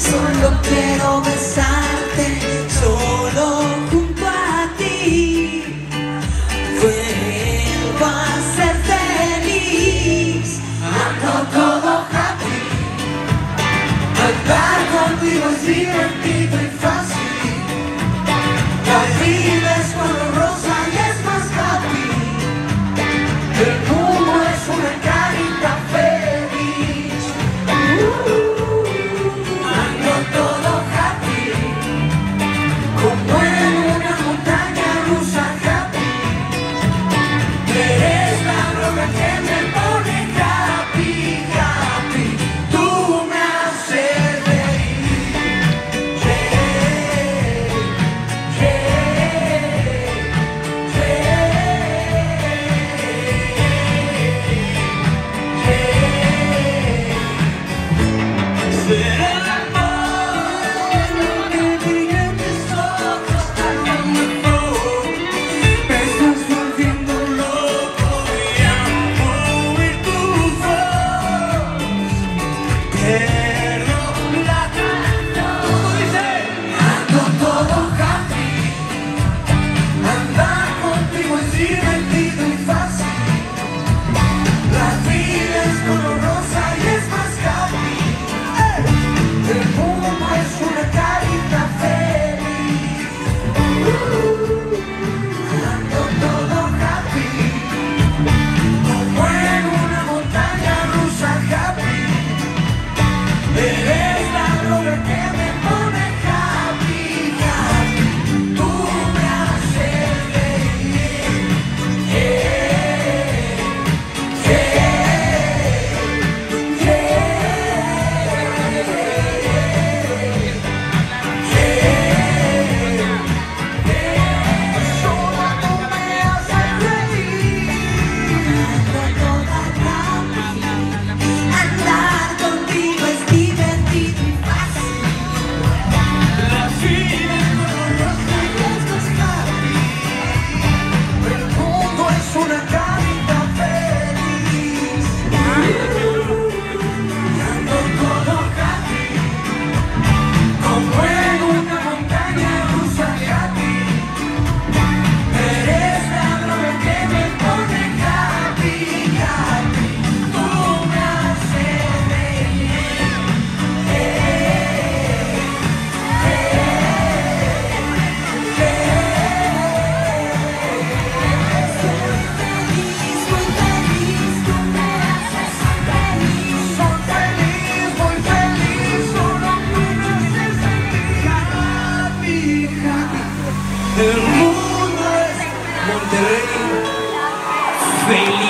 Solo quiero besar. El mundo es Monterrey. Feliz.